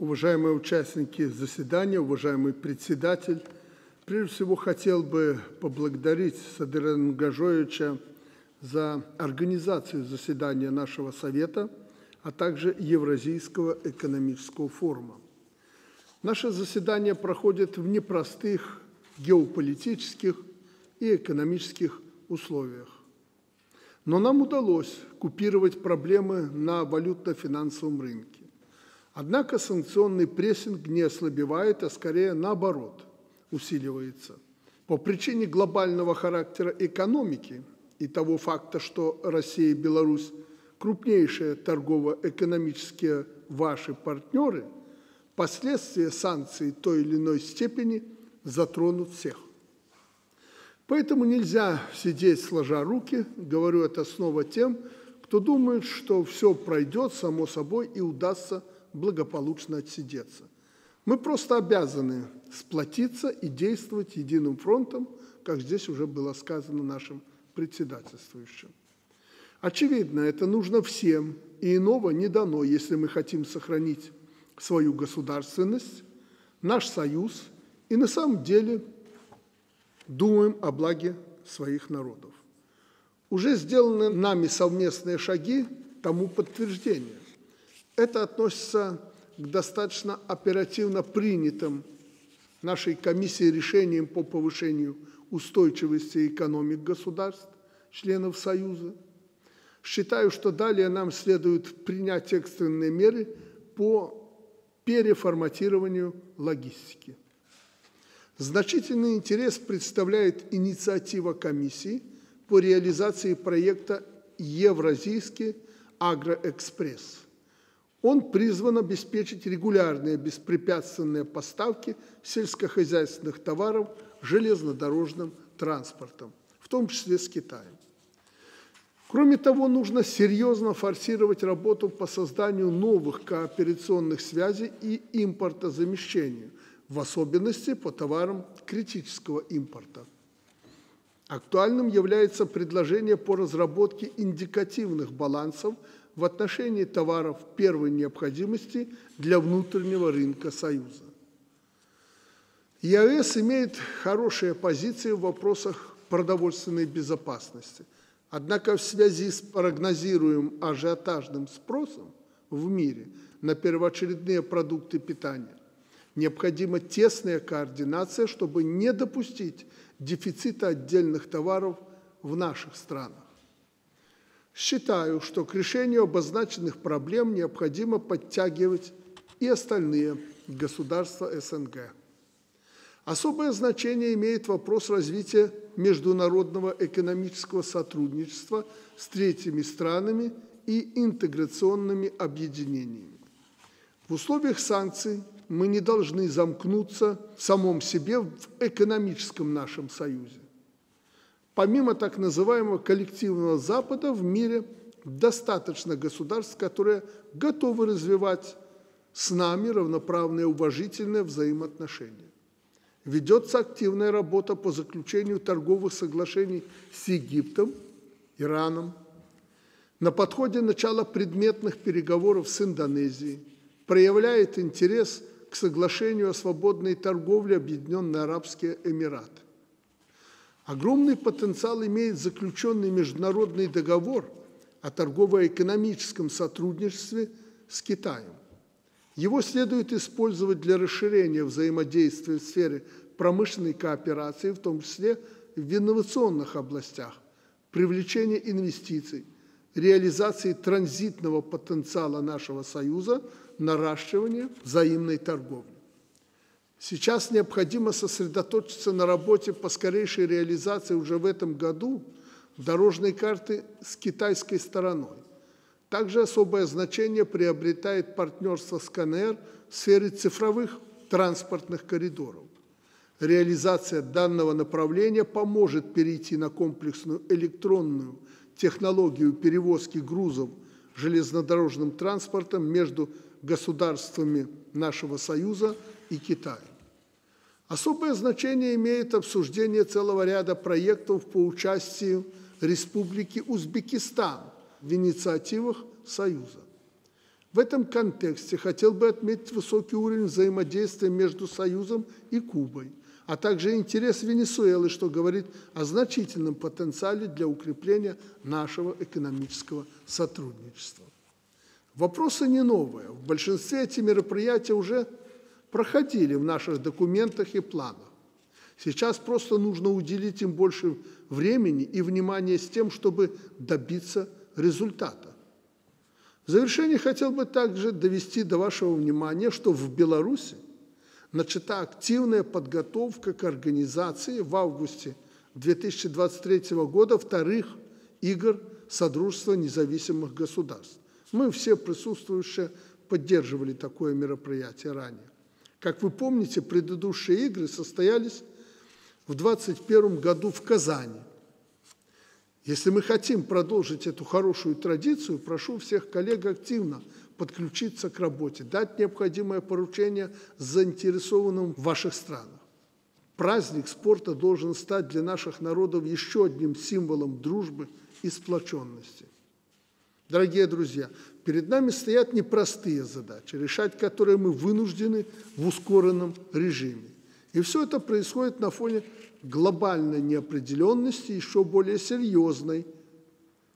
Уважаемые участники заседания, уважаемый председатель, прежде всего хотел бы поблагодарить Садыра Нгажоевича за организацию заседания нашего Совета, а также Евразийского экономического форума. Наше заседание проходит в непростых геополитических и экономических условиях. Но нам удалось купировать проблемы на валютно-финансовом рынке. Однако санкционный прессинг не ослабевает, а скорее наоборот усиливается. По причине глобального характера экономики и того факта, что Россия и Беларусь крупнейшие торгово-экономические ваши партнеры, последствия санкций той или иной степени затронут всех. Поэтому нельзя сидеть сложа руки, говорю это снова тем, кто думает, что все пройдет само собой и удастся благополучно отсидеться. Мы просто обязаны сплотиться и действовать единым фронтом, как здесь уже было сказано нашим председательствующим. Очевидно, это нужно всем, и иного не дано, если мы хотим сохранить свою государственность, наш союз и на самом деле думаем о благе своих народов. Уже сделаны нами совместные шаги тому подтверждение. Это относится к достаточно оперативно принятым нашей комиссией решениям по повышению устойчивости экономик государств, членов Союза. Считаю, что далее нам следует принять экстренные меры по переформатированию логистики. Значительный интерес представляет инициатива комиссии по реализации проекта «Евразийский агроэкспресс», он призван обеспечить регулярные беспрепятственные поставки сельскохозяйственных товаров железнодорожным транспортом, в том числе с Китаем. Кроме того, нужно серьезно форсировать работу по созданию новых кооперационных связей и импортозамещению, в особенности по товарам критического импорта. Актуальным является предложение по разработке индикативных балансов – в отношении товаров первой необходимости для внутреннего рынка Союза. ЕАЭС имеет хорошие позиции в вопросах продовольственной безопасности. Однако в связи с прогнозируемым ажиотажным спросом в мире на первоочередные продукты питания необходима тесная координация, чтобы не допустить дефицита отдельных товаров в наших странах. Считаю, что к решению обозначенных проблем необходимо подтягивать и остальные государства СНГ. Особое значение имеет вопрос развития международного экономического сотрудничества с третьими странами и интеграционными объединениями. В условиях санкций мы не должны замкнуться в самом себе в экономическом нашем союзе. Помимо так называемого коллективного Запада в мире достаточно государств, которые готовы развивать с нами равноправные уважительные взаимоотношения. Ведется активная работа по заключению торговых соглашений с Египтом, Ираном. На подходе начала предметных переговоров с Индонезией проявляет интерес к соглашению о свободной торговле Объединенные Арабские Эмираты. Огромный потенциал имеет заключенный международный договор о торгово-экономическом сотрудничестве с Китаем. Его следует использовать для расширения взаимодействия в сфере промышленной кооперации, в том числе в инновационных областях, привлечения инвестиций, реализации транзитного потенциала нашего Союза, наращивания взаимной торговли. Сейчас необходимо сосредоточиться на работе по скорейшей реализации уже в этом году дорожной карты с китайской стороной. Также особое значение приобретает партнерство с КНР в сфере цифровых транспортных коридоров. Реализация данного направления поможет перейти на комплексную электронную технологию перевозки грузов железнодорожным транспортом между государствами нашего Союза и Китая. Особое значение имеет обсуждение целого ряда проектов по участию Республики Узбекистан в инициативах Союза. В этом контексте хотел бы отметить высокий уровень взаимодействия между Союзом и Кубой, а также интерес Венесуэлы, что говорит о значительном потенциале для укрепления нашего экономического сотрудничества. Вопросы не новые. В большинстве эти мероприятия уже проходили в наших документах и планах. Сейчас просто нужно уделить им больше времени и внимания с тем, чтобы добиться результата. В завершение хотел бы также довести до вашего внимания, что в Беларуси начата активная подготовка к организации в августе 2023 года вторых игр Содружества независимых государств. Мы все присутствующие поддерживали такое мероприятие ранее. Как вы помните, предыдущие игры состоялись в 2021 году в Казани. Если мы хотим продолжить эту хорошую традицию, прошу всех коллег активно подключиться к работе, дать необходимое поручение заинтересованным в ваших странах. Праздник спорта должен стать для наших народов еще одним символом дружбы и сплоченности. Дорогие друзья, перед нами стоят непростые задачи, решать которые мы вынуждены в ускоренном режиме. И все это происходит на фоне глобальной неопределенности, еще более серьезной,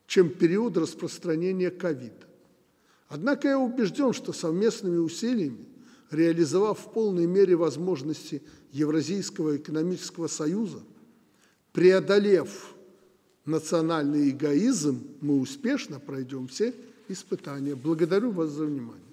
чем период распространения ковида. Однако я убежден, что совместными усилиями, реализовав в полной мере возможности Евразийского экономического союза, преодолев национальный эгоизм, мы успешно пройдем все испытания. Благодарю вас за внимание.